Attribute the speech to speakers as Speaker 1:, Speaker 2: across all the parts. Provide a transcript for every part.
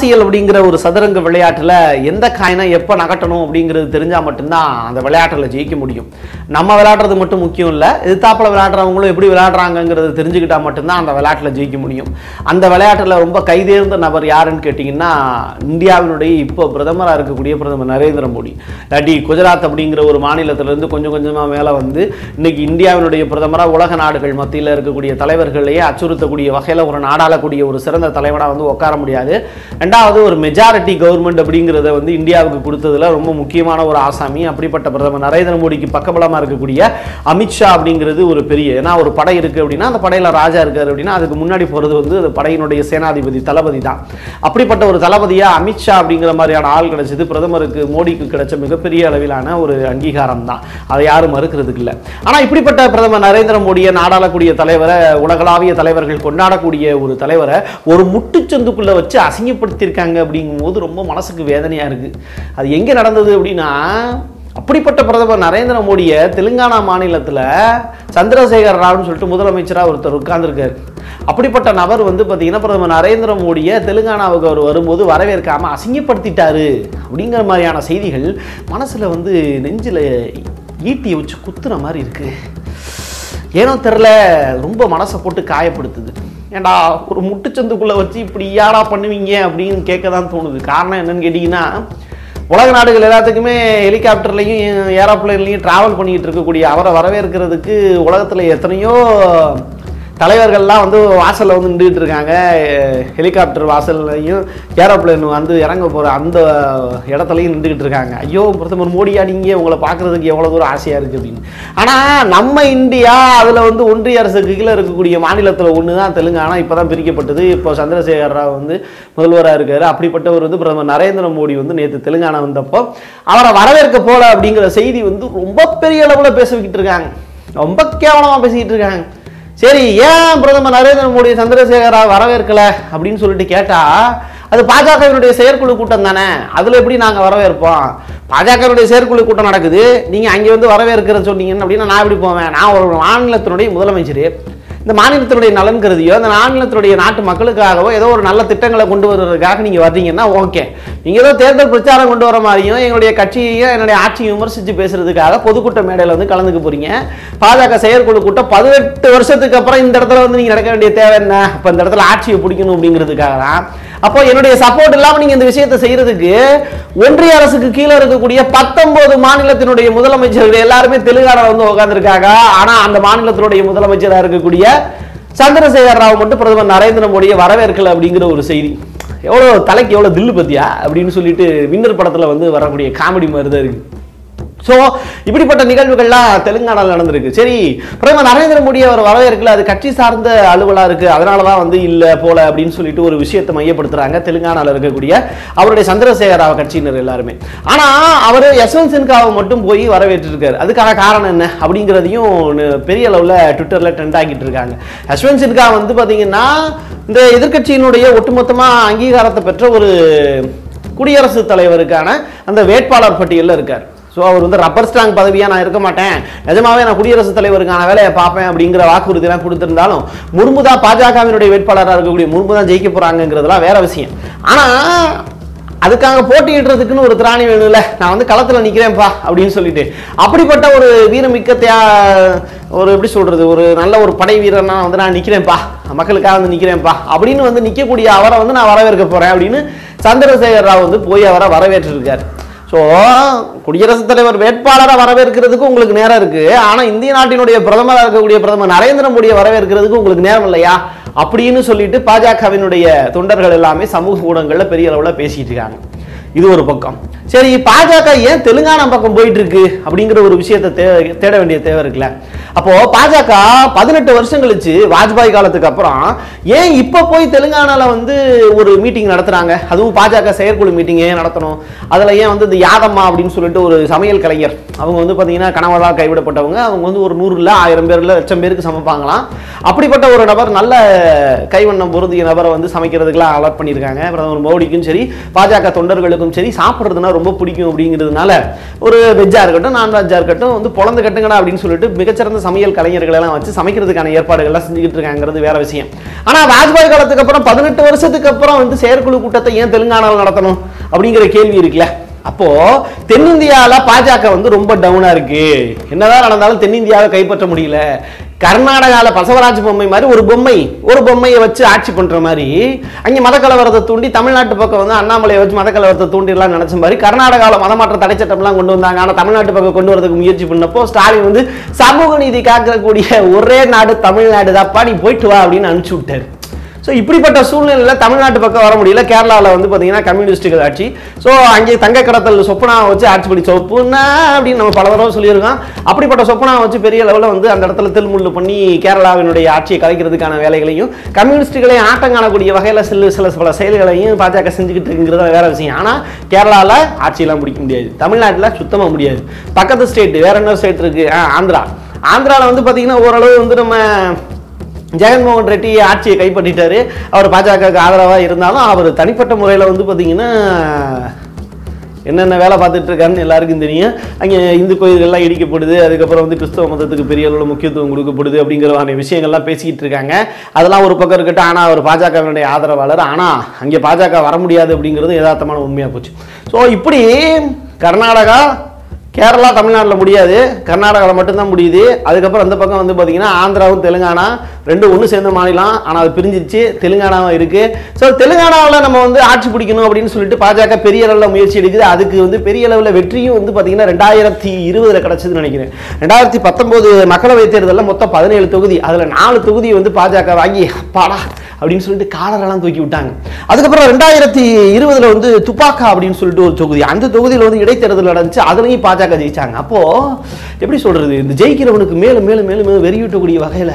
Speaker 1: அரசியல் அப்படிங்கிற ஒரு சதுரங்க விளையாட்டுல எந்த காயினை எப்போ நகட்டணும் அப்படிங்கிறது தெரிஞ்சா மட்டும்தான் அந்த விளையாட்டுல ஜெயிக்க முடியும். நம்ம விளையாடுறது மட்டும் முக்கியம் இல்லை. எதிர்த்தாப்பில் விளையாடுறவங்களும் எப்படி விளையாடுறாங்கங்கிறது தெரிஞ்சுக்கிட்டா மட்டும்தான் அந்த விளையாட்டுல ஜெயிக்க முடியும். அந்த விளையாட்டுல ரொம்ப கைதேர்ந்த நபர் யாருன்னு கேட்டிங்கன்னா இந்தியாவினுடைய இப்போ பிரதமராக இருக்கக்கூடிய பிரதமர் நரேந்திர மோடி. இல்லாட்டி குஜராத் அப்படிங்கிற ஒரு மாநிலத்திலேருந்து கொஞ்சம் கொஞ்சமா மேலே வந்து இன்னைக்கு இந்தியாவினுடைய பிரதமராக உலக நாடுகள் மத்தியில் இருக்கக்கூடிய தலைவர்களையே அச்சுறுத்தக்கூடிய வகையில் ஒரு நாடாளக்கூடிய ஒரு சிறந்த தலைவராக வந்து உட்கார முடியாது. ரெண்டாவது ஒரு மெஜாரிட்டி கவர்மெண்ட் அப்படிங்கிறத வந்து இந்தியாவுக்கு கொடுத்ததுல ரொம்ப முக்கியமான ஒரு ஆசாமி அப்படிப்பட்ட பிரதமர் நரேந்திர மோடிக்கு பக்கபலமாக இருக்கக்கூடிய அமித்ஷா அப்படிங்கிறது ஒரு பெரிய ஏன்னா ஒரு படை இருக்குது அப்படின்னா அந்த படையில் ராஜா இருக்கார் அப்படின்னா அதுக்கு முன்னாடி போகிறது வந்து அந்த படையினுடைய சேனாதிபதி தளபதி தான். அப்படிப்பட்ட ஒரு தளபதியாக அமித்ஷா அப்படிங்கிற மாதிரியான ஆள் கிடைச்சது பிரதமருக்கு மோடிக்கு கிடைச்ச மிகப்பெரிய அளவிலான ஒரு அங்கீகாரம் தான். அதை யாரும் மறுக்கிறதுக்கு இல்லை. ஆனால் இப்படிப்பட்ட பிரதமர் நரேந்திர மோடியை நாடாளக்கூடிய தலைவரை உலகளாவிய தலைவர்கள் கொண்டாடக்கூடிய ஒரு தலைவரை ஒரு முட்டுச்சந்துக்குள்ள வச்சு அசிங்கப்படுத்தியிருக்காங்க அப்படிங்கும்போது ரொம்ப மனசுக்கு வேதனையாக இருக்குது அது எங்கே நடந்தது அப்படின்னா அப்படிப்பட்ட பிரதமர் நரேந்திர மோடியை தெலுங்கானா மாநிலத்தில் சந்திரசேகர் ராவ்னு சொல்லிட்டு முதலமைச்சராக ஒருத்தர் உட்கார்ந்துருக்காரு. அப்படிப்பட்ட நபர் வந்து பார்த்தீங்கன்னா பிரதமர் நரேந்திர மோடியை தெலுங்கானாவுக்கு அவர் வரும்போது வரவேற்காமல் அசிங்கப்படுத்திட்டாரு அப்படிங்கிற மாதிரியான செய்திகள் மனசில் வந்து நெஞ்சில் ஈட்டியை வச்சு குத்துற மாதிரி இருக்குது ஏனோ தெரில ரொம்ப மனசை போட்டு காயப்படுத்துது. ஏன்டா ஒரு முட்டுச்சந்துக்குள்ளே வச்சு இப்படி யாரா பண்ணுவீங்க அப்படின்னு கேட்க தான் தோணுது. காரணம் என்னன்னு கேட்டிங்கன்னா உலக நாடுகள் எல்லாத்துக்குமே ஹெலிகாப்டர்லையும் ஏரோப்ளேன்லையும் ட்ராவல் பண்ணிக்கிட்டு இருக்கக்கூடிய அவரை வரவேற்கிறதுக்கு உலகத்தில் எத்தனையோ தலைவர்கள்லாம் வந்து வாசலில் வந்து நின்றுட்டு இருக்காங்க. ஹெலிகாப்டர் வாசல்லையும் ஏரோப்ளேன் வந்து இறங்க போகிற அந்த இடத்துலையும் நின்றுக்கிட்டு இருக்காங்க. ஐயோ பிரதமர் மோடியா நீங்கள் உங்களை பார்க்குறதுக்கு எவ்வளோ தூரம் ஆசையாக இருக்குது அப்படின்னு. ஆனால் நம்ம இந்தியா அதில் வந்து ஒன்றிய அரசுக்கு கீழே இருக்கக்கூடிய மாநிலத்தில் ஒன்று தான் தெலுங்கானா இப்போ தான் பிரிக்கப்பட்டது. இப்போ சந்திரசேகர் ராவ் வந்து முதல்வராக இருக்கார். அப்படிப்பட்டவர் வந்து பிரதமர் நரேந்திர மோடி வந்து நேற்று தெலுங்கானா வந்தப்போ அவரை வரவேற்க போல அப்படிங்கிற செய்தி வந்து ரொம்ப பெரிய அளவில் பேசிக்கிட்டு இருக்காங்க. ரொம்ப கேவலமாக பேசிக்கிட்டு இருக்காங்க. சரி ஏன் பிரதமர் நரேந்திர மோடி சந்திரசேகரா வரவேற்கல அப்படின்னு சொல்லிட்டு கேட்டா அது பாஜகவினுடைய செயற்குழு கூட்டம் தானே. அதுல எப்படி நாங்க வரவேற்போம்? பாஜகவினுடைய செயற்குழு கூட்டம் நடக்குது. நீங்க அங்கே வந்து வரவேற்கிற சொன்னீங்கன்னு அப்படின்னா நான் எப்படி போவேன்? நான் ஒரு மாநிலத்தினுடைய முதலமைச்சர். இந்த மாநிலத்தினுடைய நலன் கருதியோ அந்த மாநிலத்தினுடைய நாட்டு மக்களுக்காகவோ ஏதோ ஒரு நல்ல திட்டங்களை கொண்டு வருவதற்காக நீங்கள் வர்றீங்கன்னா ஓகே. நீங்கள் ஏதோ தேர்தல் பிரச்சாரம் கொண்டு வர மாதிரியும் எங்களுடைய கட்சியையும் என்னுடைய ஆட்சியை விமர்சித்து பேசுறதுக்காக பொதுக்கூட்ட மேடையில் வந்து கலந்துக்க போகிறீங்க பாஜக செயற்குழு கூட்டம் பதினெட்டு வருஷத்துக்கு அப்புறம் இந்த இடத்துல வந்து நீங்கள் நடக்க வேண்டிய தேவை என்ன? இப்போ இந்த இடத்துல ஆட்சியை பிடிக்கணும் அப்படிங்கிறதுக்காக தான். அப்போ என்னுடைய சப்போர்ட் இல்லாமல் நீங்கள் இந்த விஷயத்தை செய்கிறதுக்கு ஒன்றிய அரசுக்கு கீழே இருக்கக்கூடிய பத்தொன்பது மாநிலத்தினுடைய முதலமைச்சர்கள் எல்லாருமே தெலுங்கானால வந்து உட்காந்துருக்காங்க ஆனால் அந்த மாநிலத்தினுடைய முதலமைச்சராக இருக்கக்கூடிய சந்திரசேகர் ராவ் மட்டும் பிரதமர் நரேந்திர மோடியை வரவேற்கல அப்படிங்கிற ஒரு செய்தி. எவ்வளோ தலைக்கு எவ்வளோ தில்லு பத்தியா? அப்படின்னு சொல்லிட்டு வின்னர் படத்தில் வந்து வரக்கூடிய காமெடி மாதிரி தான் இருக்கு. ஸோ இப்படிப்பட்ட நிகழ்வுகள்லாம் தெலுங்கானாவில் நடந்திருக்கு. சரி பிரதமர் நரேந்திர மோடி அவர் வரவேற்கல அது கட்சி சார்ந்த அலுவலாக இருக்குது அதனால தான் வந்து இல்லை போல அப்படின்னு சொல்லிட்டு ஒரு விஷயத்தை மையப்படுத்துகிறாங்க தெலுங்கானாவில் இருக்கக்கூடிய அவருடைய சந்திரசேகராவ கட்சியினர் எல்லாருமே. ஆனால் அவர் யஸ்வந்த் சின்காவை மட்டும் போய் வரவேற்றிருக்காரு. அதுக்கான காரணம் என்ன அப்படிங்கிறதையும் பெரிய அளவில் ட்விட்டரில் ட்ரெண்ட் ஆகிட்டு இருக்காங்க. யஸ்வந்த் சின்கா வந்து பார்த்தீங்கன்னா இந்த எதிர்க்கட்சியினுடைய ஒட்டுமொத்தமாக அங்கீகாரத்தை பெற்ற ஒரு குடியரசுத் தலைவருக்கான அந்த வேட்பாளர் பட்டியலில் இருக்கார். ஸோ அவர் வந்து ரப்பர் ஸ்டாங் பதவியாக நான் இருக்க மாட்டேன். நிஜமாவே நான் குடியரசுத் தலைவருக்கான வேலையை பார்ப்பேன் அப்படிங்கிற வாக்குறுதியெல்லாம் கொடுத்துருந்தாலும் முர்மு தான் பாஜகவினுடைய வேட்பாளராக இருக்கக்கூடிய முர்மு தான் ஜெயிக்க போகிறாங்கிறதுலாம் வேற விஷயம். ஆனால் அதுக்காக போட்டியிடுறதுக்குன்னு ஒரு திராணி வேணும்ல. நான் வந்து களத்தில் நிற்கிறேன்ப்பா அப்படின்னு சொல்லிட்டு. அப்படிப்பட்ட ஒரு வீரமிக்க தியா ஒரு எப்படி சொல்கிறது ஒரு நல்ல ஒரு படை வீரனா வந்து நான் நிற்கிறேன்ப்பா மக்களுக்காக வந்து நிற்கிறேன்ப்பா அப்படின்னு வந்து நிற்கக்கூடிய அவரை வந்து நான் வரவேற்க போகிறேன் அப்படின்னு சந்திரசேகர் ராவ் வந்து போய் அவரை வரவேற்றிருக்காரு. ஸோ குடியரசுத் தலைவர் வேட்பாளரை வரவேற்கிறதுக்கு உங்களுக்கு நேரம் இருக்கு. ஆனால் இந்திய நாட்டினுடைய பிரதமராக இருக்கக்கூடிய பிரதமர் நரேந்திர மோடியை வரவேற்கிறதுக்கு உங்களுக்கு நேரம் இல்லையா? அப்படின்னு சொல்லிட்டு பாஜகவினுடைய தொண்டர்கள் எல்லாமே சமூக ஊடகங்களில் பெரிய அளவில் பேசிட்டு இருக்காங்க. இது ஒரு பக்கம். சரி பாஜக ஏன் தெலுங்கானா பக்கம் போயிட்டு இருக்கு அப்படிங்கிற ஒரு விஷயத்தை தே- தேட வேண்டிய தேவை இருக்குல்ல. அப்போ பாஜக பதினெட்டு வருஷம் கழிச்சு வாஜ்பாய் காலத்துக்கு அப்புறம் ஏன் இப்போ போய் தெலுங்கானால வந்து ஒரு மீட்டிங் நடத்துறாங்க? அதுவும் பாஜக செயற்குழு மீட்டிங் ஏன் நடத்தணும். அதுல ஏன் வந்து இந்த யாதம்மா அப்படின்னு சொல்லிட்டு ஒரு சமையல் கலைஞர் அவங்க வந்து பாத்தீங்கன்னா கணவரால் கைவிடப்பட்டவங்க. அவங்க வந்து ஒரு நூறு ஆயிரம் பேர்ல லட்சம் பேருக்கு சமைப்பாங்களாம். அப்படிப்பட்ட ஒரு நபர் நல்ல கைவண்ணம் பொருந்திய நபரை வந்து சமைக்கிறதுக்கெல்லாம் அலர்ட் பண்ணியிருக்காங்க. பிரதமர் மோடிக்கும் சரி பாஜக தொண்டர்களுக்கும் சரி சாப்பிட்றதுனா ரொம்ப பிடிக்கும் அப்படிங்கிறதுனால ஒரு வெஜ்ஜா இருக்கட்டும் நான்வெஜ்ஜாக இருக்கட்டும் வந்து பொழந்து கட்டுங்கடா அப்படின்னு சொல்லிட்டு மிகச்சிறந்த சிறந்த சமையல் கலைஞர்களெல்லாம் வச்சு சமைக்கிறதுக்கான ஏற்பாடுகள்லாம் செஞ்சுக்கிட்டு இருக்காங்கிறது வேற விஷயம். ஆனா வாஜ்பாய் காலத்துக்கு அப்புறம் பதினெட்டு வருஷத்துக்கு அப்புறம் வந்து செயற்குழு கூட்டத்தை ஏன் தெலுங்கானாவில் நடத்தணும் அப்படிங்கிற கேள்வி இருக்குல்ல? அப்போ தென்னிந்தியால பாஜக வந்து ரொம்ப டவுனா இருக்கு. என்னதான் நடந்தாலும் தென்னிந்தியாவை கைப்பற்ற முடியல. கர்நாடகாவில் பசவராஜ் பொம்மை மாதிரி ஒரு பொம்மை ஒரு பொம்மையை வச்சு ஆட்சி பண்ணுற மாதிரி அங்கே மத கலவரத்தை தூண்டி தமிழ்நாட்டு பக்கம் வந்து அண்ணாமலையை வச்சு மத கலவரத்தை தூண்டிடலாம் நினச்ச மாதிரி கர்நாடகாவில் மதமாற்ற தடை சட்டம்லாம் கொண்டு வந்தாங்க. ஆனால் தமிழ்நாட்டு பக்கம் கொண்டு வரதுக்கு முயற்சி பண்ணப்போ ஸ்டாலின் வந்து சமூக நீதி காக்கக்கூடிய ஒரே நாடு தமிழ்நாடு தாப்பா நீ போயிட்டு வா அப்படின்னு அனுப்பிச்சு விட்டாரு. ஸோ இப்படிப்பட்ட சூழ்நிலையில் தமிழ்நாட்டு பக்கம் வர முடியல. கேரளாவில் வந்து பார்த்தீங்கன்னா கம்யூனிஸ்டுகள் ஆட்சி. ஸோ அங்கே தங்க கடத்தல் சொப்பனா வச்சு ஆட்சி பண்ணி சொப்புனா அப்படின்னு நம்ம பல தடவை சொல்லியிருக்கோம். அப்படிப்பட்ட சொப்பனா வச்சு பெரிய லெவலில் வந்து அந்த இடத்துல தில்முள்ளு பண்ணி கேரளாவினுடைய ஆட்சியை கலைக்கிறதுக்கான வேலைகளையும் கம்யூனிஸ்டுகளை ஆட்டம் காணக்கூடிய வகையில் சில சில பல செயல்களையும் பாஜக செஞ்சுக்கிட்டு இருக்குங்கிறது வேற விஷயம். ஆனால் கேரளாவில் ஆட்சியெல்லாம் பிடிக்க முடியாது. தமிழ்நாட்டில் சுத்தமாக முடியாது. பக்கத்து ஸ்டேட் வேற என்ன ஸ்டேட் இருக்குது ஆந்திரா. ஆந்திராவில் வந்து பார்த்தீங்கன்னா ஓரளவு வந்து நம்ம ஜெகன்மோகன் ரெட்டி ஆட்சியை கைப்பற்றிட்டாரு. அவர் பாஜகவுக்கு ஆதரவாக இருந்தாலும் அவர் தனிப்பட்ட முறையில் வந்து பார்த்தீங்கன்னா என்னென்ன வேலை பார்த்துட்டு இருக்காருன்னு எல்லாருக்கும் தெரியும். அங்கே இந்து கோயில்கள்லாம் இடிக்கப்படுது அதுக்கப்புறம் வந்து கிறிஸ்தவ மதத்துக்கு பெரிய அளவில் முக்கியத்துவம் கொடுக்கப்படுது அப்படிங்கிற விஷயங்கள்லாம் பேசிக்கிட்டு இருக்காங்க. அதெல்லாம் ஒரு பக்கம் இருக்கட்டும் ஆனால் அவர் பாஜகவினுடைய ஆதரவாளர். ஆனால் அங்கே பாஜக வர முடியாது அப்படிங்கிறது யதார்த்தமான உண்மையாக போச்சு. ஸோ இப்படி கர்நாடகா கேரளா தமிழ்நாட்டில் முடியாது. கர்நாடகாவில் மட்டும்தான் முடியுது. அதுக்கப்புறம் அந்த பக்கம் வந்து பார்த்தீங்கன்னா ஆந்திராவும் தெலுங்கானா ரெண்டும் ஒன்று சேர்ந்த மாநிலம். ஆனால் அது பிரிஞ்சிருச்சு. தெலுங்கானாவும் இருக்குது ஸோ தெலுங்கானாவில் நம்ம வந்து ஆட்சி பிடிக்கணும் அப்படின்னு சொல்லிட்டு பாஜக பெரிய அளவில் முயற்சி எடுக்குது. அதுக்கு வந்து பெரிய அளவில் வெற்றியும் வந்து பார்த்தீங்கன்னா ரெண்டாயிரத்தி இருபதில் கிடச்சிதுன்னு நினைக்கிறேன். ரெண்டாயிரத்தி பத்தொம்போது மக்களவைத் தேர்தலில் மொத்தம் பதினேழு தொகுதி. அதில் நாலு தொகுதி வந்து பாஜக வாங்கி அப்பாடா அப்படின்னு சொல்லிட்டு காலரெல்லாம் தூக்கி விட்டாங்க. அதுக்கப்புறம் ரெண்டாயிரத்தி இருபதுல வந்து துப்பாக்கா அப்படின்னு சொல்லிட்டு ஒரு தொகுதி. அந்த தொகுதியில் வந்து இடைத்தேர்தல் நடந்துச்சு. அதுலேயும் பாஜக ஜெயிச்சாங்க. அப்போ எப்படி சொல்றது? இந்த ஜெயிக்கிறவனுக்கு மேலும் மேலும் மேலும் மேலும் வெறியூட்டக்கூடிய வகையில்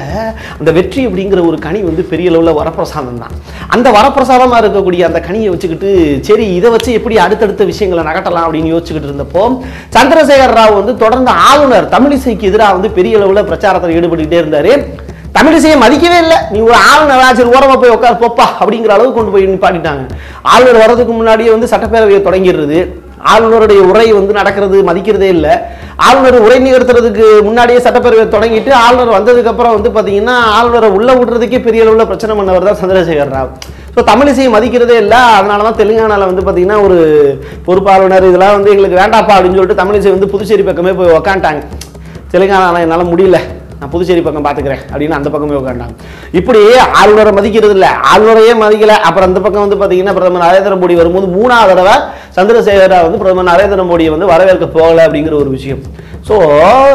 Speaker 1: அந்த வெற்றி அப்படிங்கிற ஒரு கனி வந்து பெரிய அளவில் வரப்பிரசாதம் தான். அந்த வரப்பிரசாதமாக இருக்கக்கூடிய அந்த கனியை வச்சுக்கிட்டு சரி இதை வச்சு எப்படி அடுத்தடுத்த விஷயங்களை நகட்டலாம் அப்படின்னு யோசிச்சுக்கிட்டு இருந்தப்போ சந்திரசேகர் ராவ் வந்து தொடர்ந்து ஆளுநர் தமிழிசைக்கு எதிராக வந்து பெரிய அளவில் பிரச்சாரத்தில் ஈடுபட்டுக்கிட்டே இருந்தார். தமிழிசையை மதிக்கவே இல்லை. நீ ஒரு ஆளுநர் சரி ஓரமா போய் உட்காந்து போப்பா அப்படிங்கிற அளவுக்கு கொண்டு போய் நிப்பாட்டிட்டாங்க ஆளுநர் வர்றதுக்கு முன்னாடியே வந்து சட்டப்பேரவையை தொடங்கிடுறது. ஆளுநருடைய உரை வந்து நடக்கிறது மதிக்கிறதே இல்லை. ஆளுநர் உரை நிகழ்த்துறதுக்கு முன்னாடியே சட்டப்பேரவையை தொடங்கிட்டு ஆளுநர் வந்ததுக்கப்புறம் வந்து பார்த்தீங்கன்னா ஆளுநரை உள்ளே விடுறதுக்கே பெரிய அளவில் பிரச்சனை பண்ணவர் தான் சந்திரசேகர் ராவ். ஸோ தமிழிசையை மதிக்கிறதே இல்லை. அதனால தான் தெலுங்கானாவில் வந்து பார்த்தீங்கன்னா ஒரு பொறுப்பாளுநர் இதெல்லாம் வந்து எங்களுக்கு வேண்டாப்பா அப்படின்னு சொல்லிட்டு தமிழிசை வந்து புதுச்சேரி பக்கமே போய் உக்காண்டாங்க தெலுங்கானாவில் என்னால் முடியல. நான் புதுச்சேரி பக்கம் பார்த்துக்கிறேன் அப்படின்னு அந்த பக்கமே உட்காண்டாங்க இப்படி ஆளுநரை மதிக்கிறது இல்லை. ஆளுநரையே மதிக்கல. அப்புறம் அந்த பக்கம் வந்து பார்த்தீங்கன்னா பிரதமர் நரேந்திர மோடி வரும்போது மூணாவது தடவை சந்திரசேகரா வந்து பிரதமர் நரேந்திர மோடியை வந்து வரவேற்க போகலை அப்படிங்கிற ஒரு விஷயம். ஸோ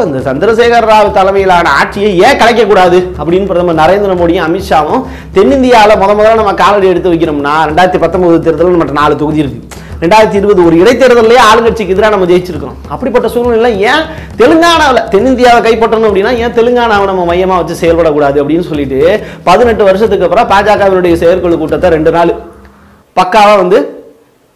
Speaker 1: இந்த சந்திரசேகர் ராவ் தலைமையிலான ஆட்சியை ஏன் கலைக்கக்கூடாது அப்படின்னு பிரதமர் நரேந்திர மோடியும் அமித்ஷாவும் தென்னிந்தியாவில் முத முதல்ல நம்ம காலடி எடுத்து வைக்கிறோம்னா ரெண்டாயிரத்தி பத்தொன்பது தேர்தலில் நம்ம நாலு தொகுதி இருக்குது ரெண்டாயிரத்தி இருபது ஒரு இடைத்தேர்தலையே ஆளுங்கட்சிக்கு எதிராக நம்ம ஜெயிச்சிருக்கோம் அப்படிப்பட்ட சூழ்நிலை ஏன் தெலுங்கானாவில் தென்னிந்தியாவை கைப்பற்றணும் அப்படின்னா ஏன் தெலுங்கானாவை நம்ம மையமாக வச்சு செயல்படக்கூடாது அப்படின்னு சொல்லிட்டு பதினெட்டு வருஷத்துக்கு அப்புறம் பாஜகவினுடைய செயற்குழு கூட்டத்தை ரெண்டு நாள் பக்காவாக வந்து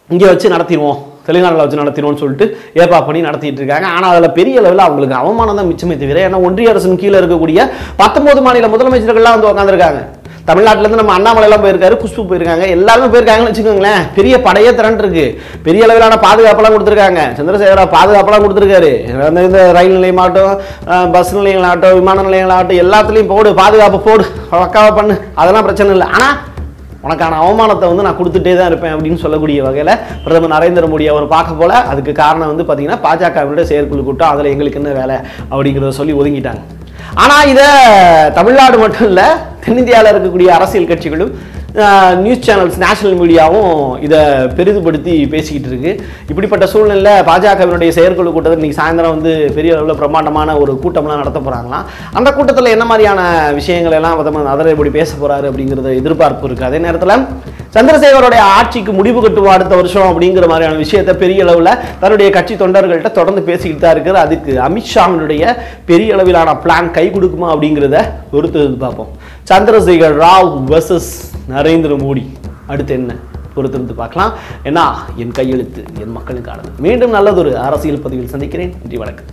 Speaker 1: இங்கே வச்சு நடத்திடுவோம். தெலுங்கானாவில் வச்சு நடத்திடுவோம்னு சொல்லிட்டு ஏப்பா பண்ணி நடத்திட்டு இருக்காங்க. ஆனால் அதில் பெரிய அளவில் அவங்களுக்கு அவமானம் தான் மிச்சமே தவிர ஏன்னா ஒன்றிய அரசின் கீழே இருக்கக்கூடிய பத்தொன்பது மாநில முதலமைச்சர்கள்லாம் வந்து உட்காந்துருக்காங்க தமிழ்நாட்டிலேருந்து நம்ம அண்ணாமலையெல்லாம் போயிருக்காரு குஷ்பு போயிருக்காங்க. எல்லாருமே போயிருக்காங்கன்னு வச்சுக்கோங்களேன். பெரிய படையே திரண்டு இருக்கு. பெரிய அளவிலான பாதுகாப்பெல்லாம் கொடுத்துருக்காங்க. சந்திரசேகரா பாதுகாப்பெல்லாம் கொடுத்துருக்காரு. அந்த இந்த ரயில் நிலையமாகட்டும் பஸ் நிலையங்களாகட்டும் விமான நிலையங்களாகட்டும் எல்லாத்துலேயும் போடு பாதுகாப்பு போடு பக்காவாக பண்ணு. அதெல்லாம் பிரச்சனை இல்லை. ஆனால் உனக்கான அவமானத்தை வந்து நான் கொடுத்துட்டே தான் இருப்பேன் அப்படின்னு சொல்லக்கூடிய வகையில் பிரதமர் நரேந்திர மோடி அவர் பார்க்க போல அதுக்கு காரணம் வந்து பார்த்தீங்கன்னா பாஜகவினுடைய செயற்குழு கூட்டம் அதில் எங்களுக்கு என்ன வேலை அப்படிங்கிறத சொல்லி ஒதுங்கிட்டாங்க. ஆனால் இதை தமிழ்நாடு மட்டும் இல்லை தென்னிந்தியாவில் இருக்கக்கூடிய அரசியல் கட்சிகளும் நியூஸ் சேனல்ஸ் நேஷனல் மீடியாவும் இதை பெரிதுபடுத்தி பேசிக்கிட்டு இருக்கு. இப்படிப்பட்ட சூழ்நிலையில் பாஜகவினுடைய செயற்குழு கூட்டத்தில் இன்னைக்கு சாயந்தரம் வந்து பெரிய அளவில் பிரம்மாண்டமான ஒரு கூட்டம்லாம் நடத்த போகிறாங்களாம் அந்த கூட்டத்தில் என்ன மாதிரியான விஷயங்கள் எல்லாம் பிரதமர் இப்படி பேச போகிறாரு அப்படிங்கிறத எதிர்பார்ப்பு இருக்குது அதே நேரத்தில் சந்திரசேகரோடைய ஆட்சிக்கு முடிவு கட்டுவோம் அடுத்த வருஷம் அப்படிங்கிற மாதிரியான விஷயத்தை பெரிய அளவில் தன்னுடைய கட்சி தொண்டர்கள்ட்ட தொடர்ந்து பேசிக்கிட்டு தான் இருக்கிற அதுக்கு அமித்ஷாவினுடைய பெரிய அளவிலான பிளான் கை கொடுக்குமா அப்படிங்கிறத பொறுத்து பார்ப்போம். சந்திரசேகர் ராவ் வர்சஸ் நரேந்திர மோடி. அடுத்து என்ன பொறுத்திருந்து பார்க்கலாம். ஏன்னா என் கையெழுத்து என் மக்களுக்கானது. மீண்டும் நல்லதொரு அரசியல் பதிவில் சந்திக்கிறேன். நன்றி வணக்கம்.